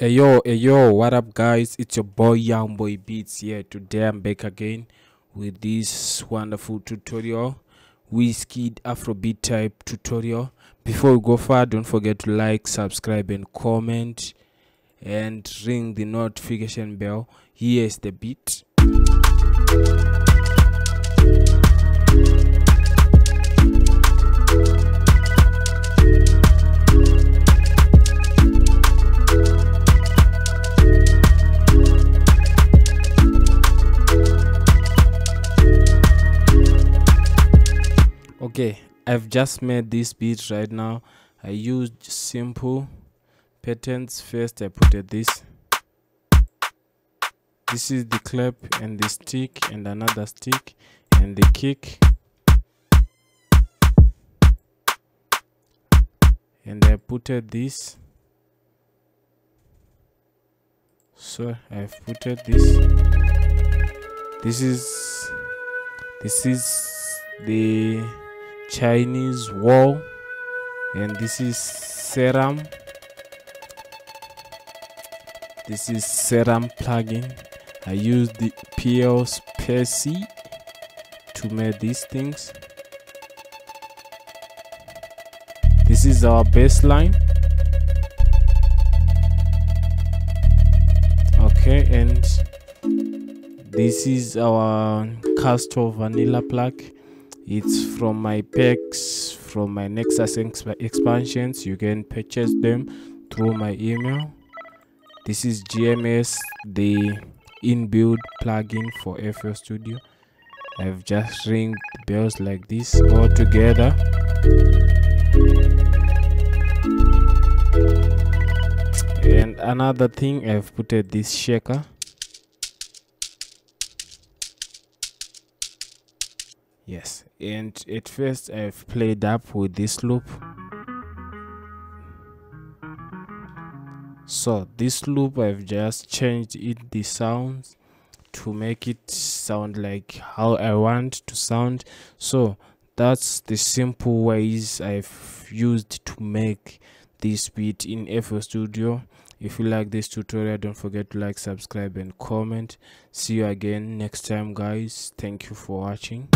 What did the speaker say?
Hey yo, hey yo, what up guys? It's your boy YoungBwoy Beatz here. Today I'm back again with this wonderful tutorial, Wizkid Afrobeat type tutorial. Before we go far, don't forget to like, subscribe and comment and ring the notification bell. Here's the beat. Okay i've just made this beat right now. I used simple patterns. First i put this. This is the clap and the stick and another stick and the kick. And i put this. So i've put this. This is this is the Chinese wall and this is serum. This is serum plugin I use the PL Spacey to make these things. This is our bassline. Okay and this is our castor vanilla plug it's from my packs from my nexus exp expansions. You can purchase them through my email. This is gms the inbuilt plugin for FL Studio. I've just ringed bells like this all together. And another thing I've put this shaker yes. And at first I've played up with this loop. So this loop I've just changed it the sounds to make it sound like how I want to sound. So that's the simple ways I've used to make this beat in FL Studio. If you like this tutorial, don't forget to like, subscribe, and comment. See you again next time, guys. Thank you for watching.